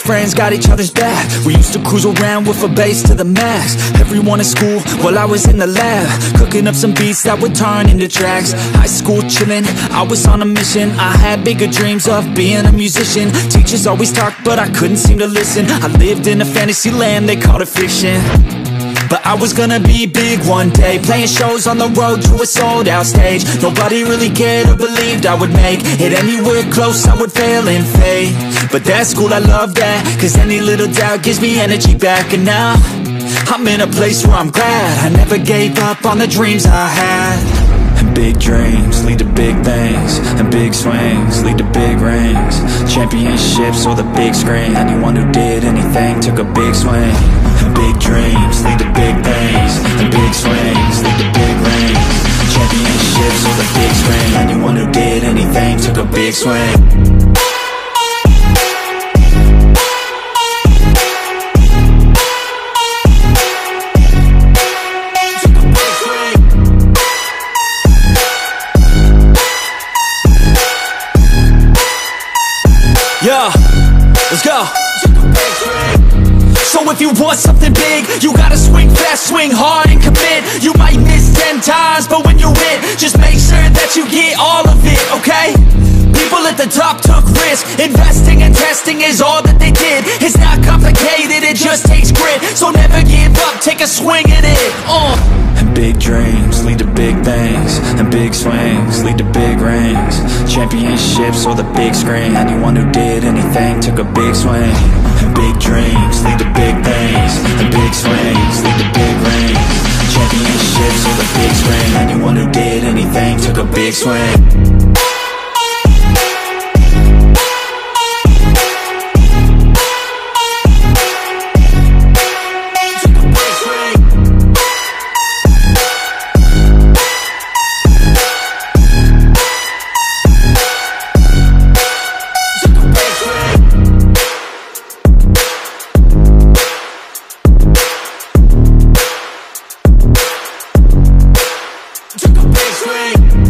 friends got each other's back. We used to cruise around with a bass to the max. Everyone in school while I was in the lab. Cooking up some beats that would turn into tracks. High school chillin', I was on a mission. I had bigger dreams of being a musician. Teachers always talked but I couldn't seem to listen. I lived in a fantasy land, they called it fiction but I was gonna be big one day Playing shows on the road to a sold out stage. Nobody really cared or believed I would make It anywhere close I would fail and fade But that's cool, I love that Cause any little doubt gives me energy back. And now I'm in a place where I'm glad I never gave up on the dreams I had. And big dreams lead to big things And big swings lead to big rings. Championships or the big screen Anyone who did anything took a big swing big dreams lead to big things And big swings lead to big rings. Championships or the big screen Anyone who did anything took a big swing. Yeah, let's go. So if you want something big, you gotta swing fast, swing hard and commit. You might miss ten times, but when you hit, just make sure that you get all of it, okay? People at the top took risks. Investing and testing is all that they did. It's not complicated, it just takes grit. So never give up, take a swing at it uh. Big dreams lead to big things And big swings lead to big rings. Championships or the big screen. Anyone who did anything took a big swing. Big or the big screen Anyone who did anything took a big swing Big swing.